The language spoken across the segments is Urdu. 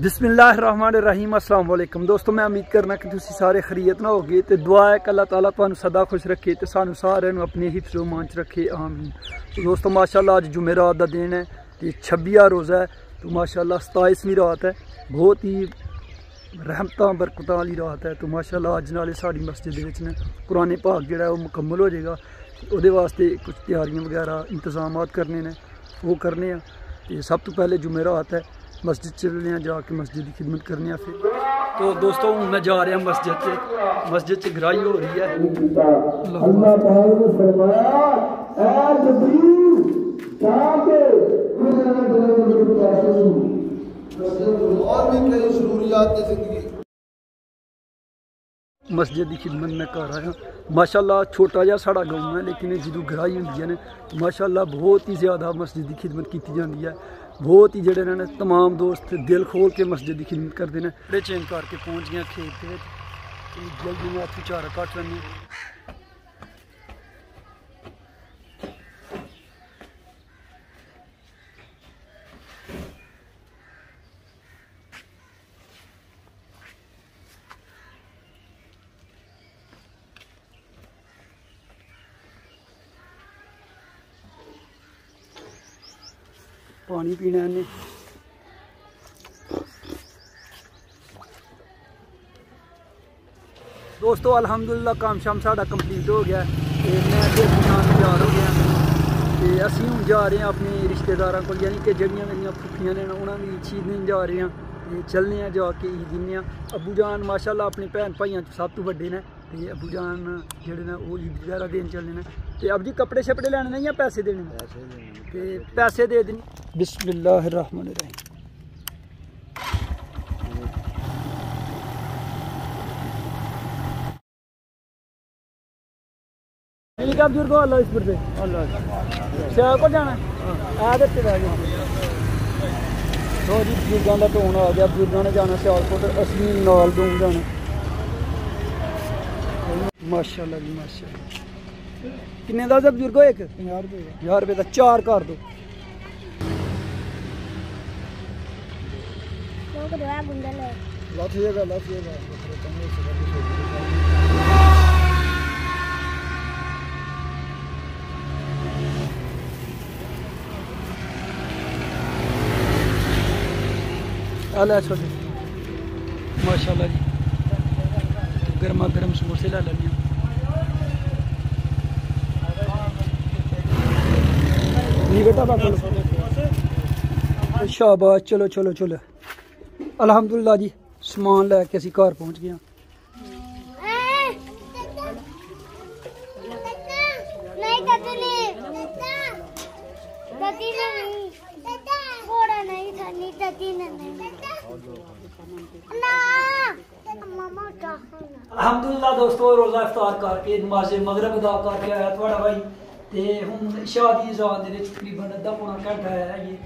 بسم اللہ الرحمن الرحیم السلام علیکم دوستو میں امید کرنا کہ تسی سارے خریت نہ ہوگی تے دعا ہے کہ اللہ تعالیٰ تانوں صدا خوش رکھے تے سانو سارے نو اپنے حفظ و مانچ رکھے آمین تو دوستو ماشاءاللہ آج جمعرات دا دن ہے تے چھبیہ روزہ ہے تو ماشاءاللہ ستائیسویں رات ہے بہت ہی رحمتاں برکتاں والی رات ہے تو ماشاءاللہ آج نالے ساری مسجد وچ نے قرآن پاک جڑا ہے وہ مکمل ہو جائے گا او دے واسطے کچھ تیاریاں وغیرہ انتظامات کرنے نے وہ کرنے ہیں تے سب تو پہلے جمعرات ہے مسجد چلنے ہیں جا کے مسجد کی خدمت کرنے ہیں پھر۔ تو دوستوں میں جا رہا ہوں مسجد سے مسجد سے گرائی ہو رہی ہے۔ اللہ تعالی نے فرمایا اے جبریل جا کے اور بھی کئی ضروریات کی زندگی۔ مسجد کی خدمت میں کر رہا ہوں۔ ماشاءاللہ چھوٹا جا ساڑا گاؤں ہے لیکن جدو گرائی ہوندی ہے ماشاءاللہ بہت ہی زیادہ مسجد کی خدمت کی جاتی ہے۔ بہت ہی جڑے نے تمام دوست دل کھول کے مسجد کی خدمت کرتے ہیں بڑے چینج کر کے پہنچ گیا کھیت جلدی میں ہاتھ چارا کٹ لیں پانی پینا ہے دوستو الحمدللہ کام شام ساڑا کمپلیٹ ہو گیا تے میں تے جان تیار ہو گیا تے اسی ہوں جا رہے ہیں اپنے رشتہ داراں کو یعنی کہ جڑیاں میریاں پھپھیاں نے انہاں دی چیزیں جا رہے ہیں تے چلنے ہیں جا کے عید دینے ہیں ابو جان ماشاءاللہ اپنے بہن بھائیاں سب تو بڑے نے تے ابو جان جڑے نے وہ عید وغیرہ دین چلنے نے تے اب جی کپڑے شپڑے لینے نے یا پیسے دینے نے تے پیسے دے دیں بسم اللہ الرحمن الرحیم۔ ٹھیک ہے بزرگو اللہ اس پر سے۔ کو جانا ہے۔ رہ گئے۔ تو جی کا ٹون آ گیا بزرگاں نے جانا سیالکوٹ اسی نال دوں جانا۔ ماشاء اللہ جی ماشاء اللہ کنے دا جب بزرگو ایک؟ ہزار روپے دا۔ چار کر دو۔ لاتھیے گا لاتھیے گا اللہ چھوٹے ماشاء اللہ جی گرما گرم سموسے لا لیں جی بیٹا باقی شاباش چلو چلو چلو الحمدللہ جی سامان لے کے اسی گھر پہنچ گیا نہیں الحمدللہ دوستو، روزہ افطار کر کے، نماز مغرب ادا کر کے آیا تھوڑا بھائی۔ تے ہن عشاء دی اذان دے وچ تقریباً ادھا پونا گھنٹہ ہے۔ یہ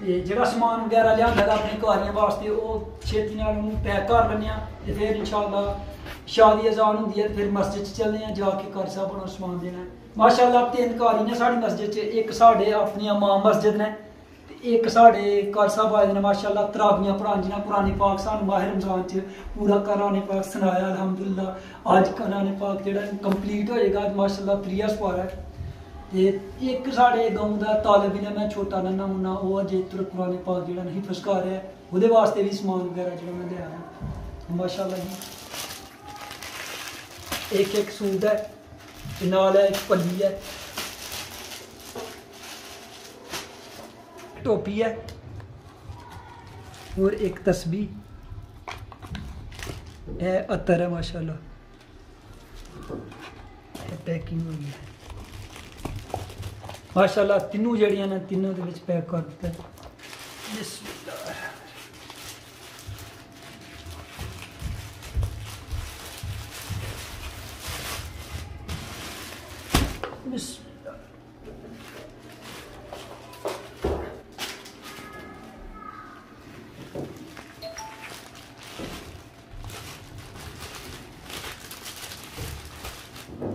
تے جڑا سامان وغیرہ لیاندا ہے اپنی کاریاں واسطے او چھتی نال اونوں پیک کر لنے آ تے پھر انشاءاللہ عشاء دی اذان ہوندی ہے تے پھر مسجد چ چلنے آ جا کے کار صاحب نوں سامان دینا ہے ماشاءاللہ تین کاری نے ساڈی مسجد چ ایک ساڈے اپنی ماں مسجد نے تے ایک ساڈے کار صاحب آئے نے ماشاءاللہ تراویاں پڑھان جنہاں قرآن پاک سانو ماہ رمضان چ پورا قرآن پاک سنایا الحمدللہ آج قرآن پاک جڑا کمپلیٹ ہوئے گا ماشاءاللہ تریا سپارا ہے تے ایک ساڈے گاؤں دا طالب علم ہے چھوٹا ننا منا او اجے تر قرآن پاک جڑا نہیں حفظ کر رہا ہے اودے واسطے بھی سامان وغیرہ جڑا میں لے آیا ماشاءاللہ جی ایک ایک سوٹ ہے تے نال ہے ایک پلی ہے ٹوپی ہے اور ایک تسبیح ہے عطر ہے ماشاءاللہ پیکنگ ہوئی ہے ماشاءاللہ تینوں جڑیاں نے تینوں دے وچ پیک کر دتا ہے بسم اللہ بسم اللہ وہ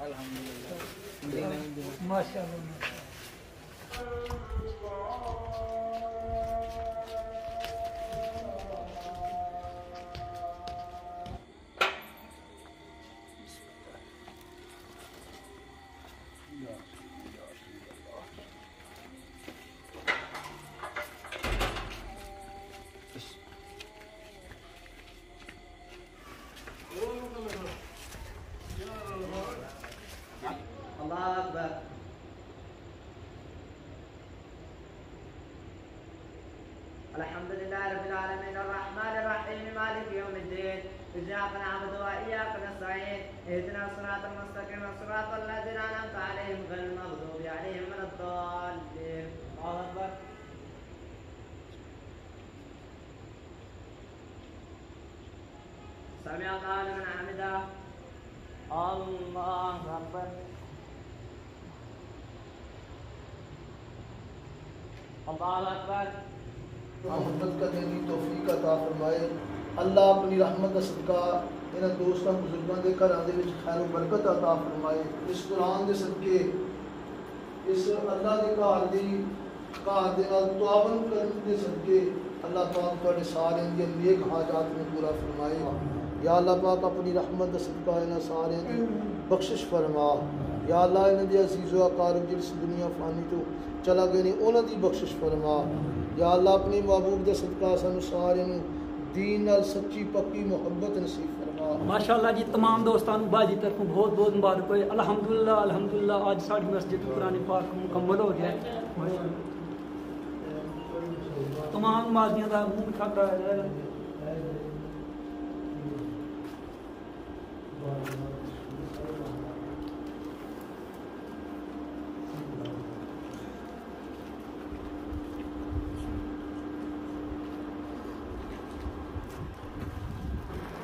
الحمد للہ ماشاء اللہ الحمد لله رب العالمين. الرحمن الرحيم. مالك يوم الدين. إياك نعبد وإياك نستعين. اهدنا الصراط المستقيم. صراط الذين أنعمت عليهم غير المغضوب عليهم ولا الضالين. الله أكبر. سمع الله لمن حمده. الله أكبر. الله أكبر. محبت کا دینی توفیق عطا فرمائے۔ اللہ اپنی رحمت کا صدقہ یہاں دوستوں دے کے گھروں کے خیر و برکت عطا فرمائے۔ اس قرآن دے صدقے، اس اللہ کے گھر کی گھر کے تعاون کرنے کے صدقے اللہ پاک تے سارے کے نیک حاجات میں پورا فرمائے۔ یا اللہ پاک اپنی رحمت کا صدقہ یہاں سارے بخشش فرما۔ یا اللہ انہوں دے عزیز و اقارب جس دنیا فانی تو چلا گئے نے انہوں دی بخشش فرما۔ یا اللہ، اپنے محبوب دے صدقہ سانو سارے نو دین نال سچی پکی محبت نصیب فرما۔ ماشاءاللہ جی تمام دوستان نو جی طرف بہت بہت مبارک ہوئے۔ الحمدللہ الحمدللہ، آج ساڈی مسجد قرآن پاک مکمل ہو گیا تمام ماضیاں دا منہ میٹھا کرایا جائے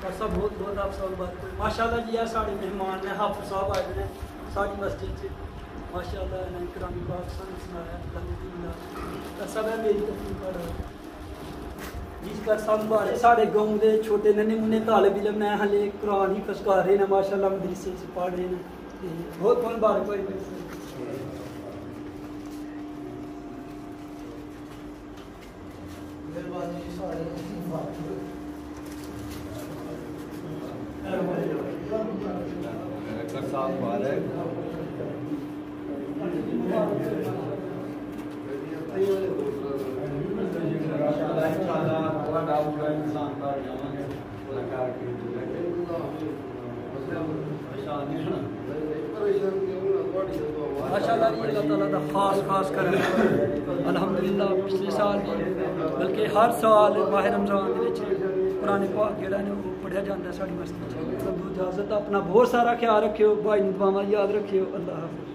ڈاکٹر بہت بہت آپ سب بات ماشاء اللہ جی یہ سارے مہمان نے حافظ صاحب آئے ہیں ساری مسجد سے۔ ماشاء اللہ نے کرامی پاک سن سنایا سب ہے میری تقریب پر۔ جس کا سب بارے سارے گاؤں دے چھوٹے ننے منے طالب علم نے ہلے قرآن ہی فسکا رہے ہیں ماشاء اللہ مدرسے سے پڑھ رہے ہیں۔ بہت بہت بار ہوئی مہربانی سارے ڈاکٹر جی، خاص خاص کرم الحمدللہ پچھلے سال جی، بلکہ ہر سال ماہ رمضان پرانے پاک جڑا نے وہ پڑھیا جاتا ہے ساری مسجد اجازت اپنا بہت سارا خیال رکھو بھائی نظام یاد رکھو اللہ حافظ